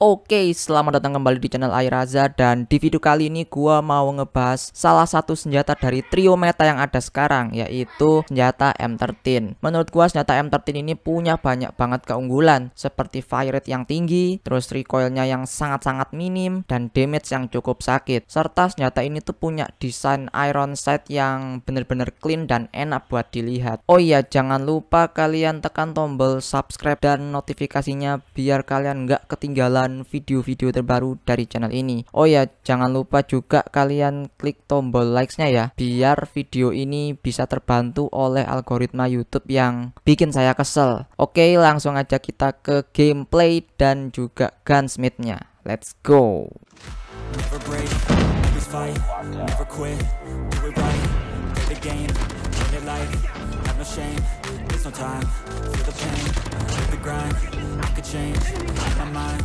Oke, selamat datang kembali di channel Airaza dan di video kali ini gua mau ngebahas salah satu senjata dari trio meta yang ada sekarang yaitu senjata M13. Menurut gua senjata M13 ini punya banyak banget keunggulan seperti fire rate yang tinggi, terus recoilnya yang sangat-sangat minim dan damage yang cukup sakit. Serta senjata ini tuh punya desain iron sight yang bener-bener clean dan enak buat dilihat. Oh iya, jangan lupa kalian tekan tombol subscribe dan notifikasinya biar kalian nggak ketinggalan video-video terbaru dari channel ini. Oh ya, jangan lupa juga kalian klik tombol likes-nya ya, biar video ini bisa terbantu oleh algoritma YouTube yang bikin saya kesel. Oke, langsung aja kita ke gameplay dan juga gunsmith-nya. Let's go. Never time, feel the pain, the grind, I could change, my mind,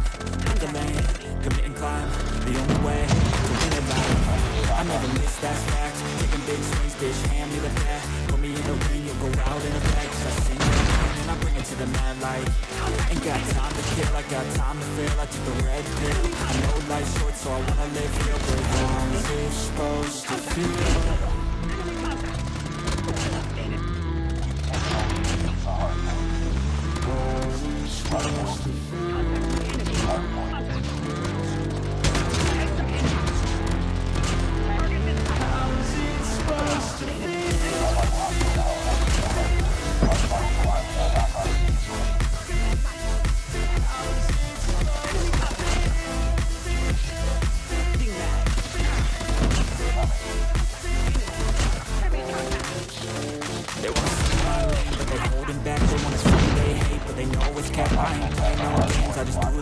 lane, commit and climb, the only way to win life. I never miss, that's fact, taking big swings, bitch, hand me the bat, put me in the ring, you'll go out in a bag, I sing and I bring it to the mad light. Ain't got time to kill, I got time to feel, I took the red pill, I know life's short, so I wanna live but how's it supposed to feel?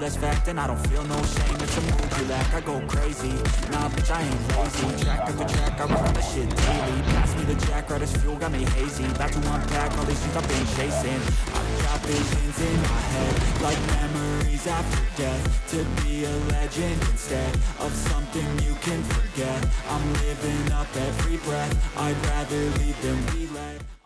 That's fact And I don't feel no shame, it's a mood you lack. I go crazy, nah bitch I ain't lazy. Track after track, I run the shit daily. Pass me the jack, right as fuel, got me hazy. About to unpack all these things I've been chasing. I've got visions in my head Like memories after death To be a legend instead Of something you can forget. I'm living up every breath. I'd rather lead than be led